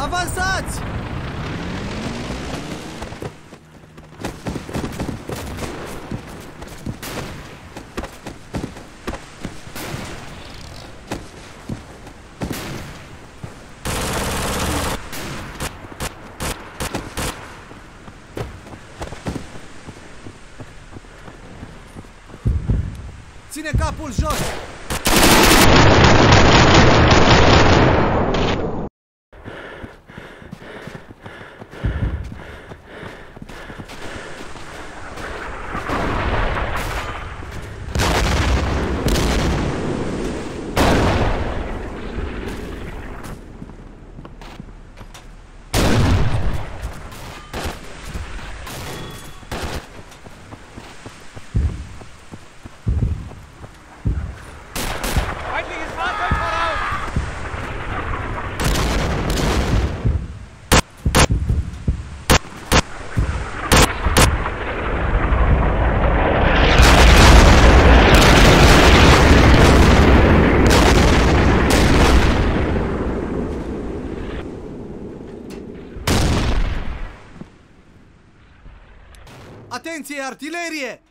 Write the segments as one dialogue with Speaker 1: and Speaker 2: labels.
Speaker 1: Avansați! Ține capul jos! Atenție, artilerie!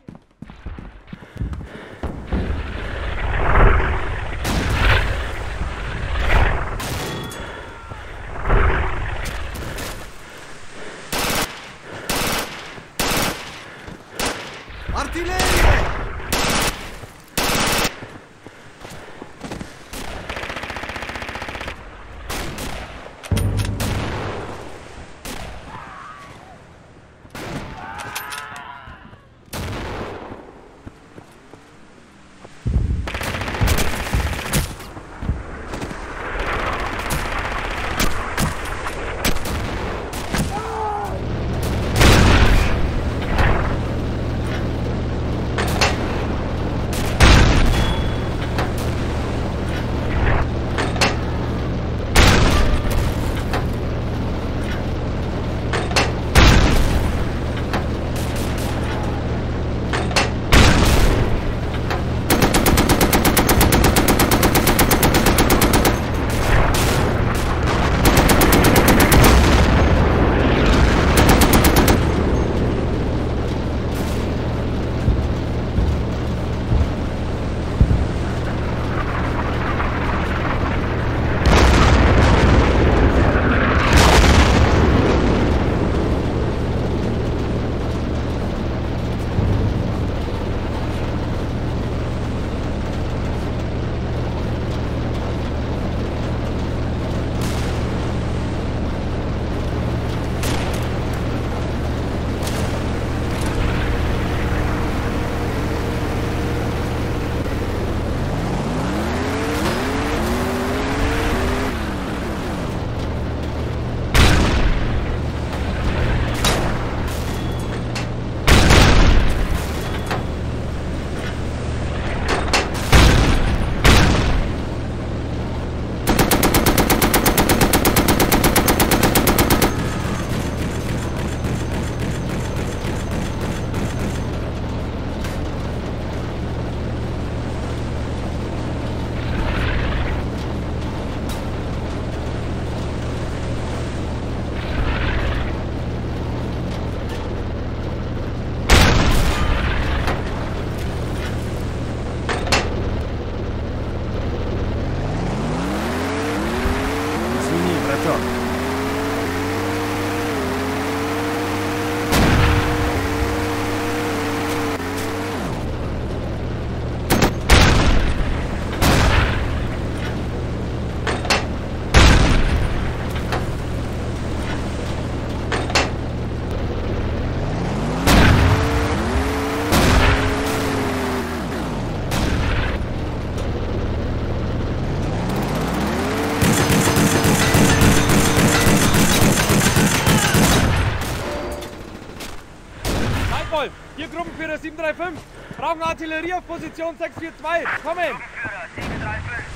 Speaker 2: Hier Gruppenführer 735. Brauchen Artillerie auf Position 642. Kommen!
Speaker 3: Führer 735,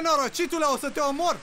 Speaker 1: Nenorocitule, o să te omor!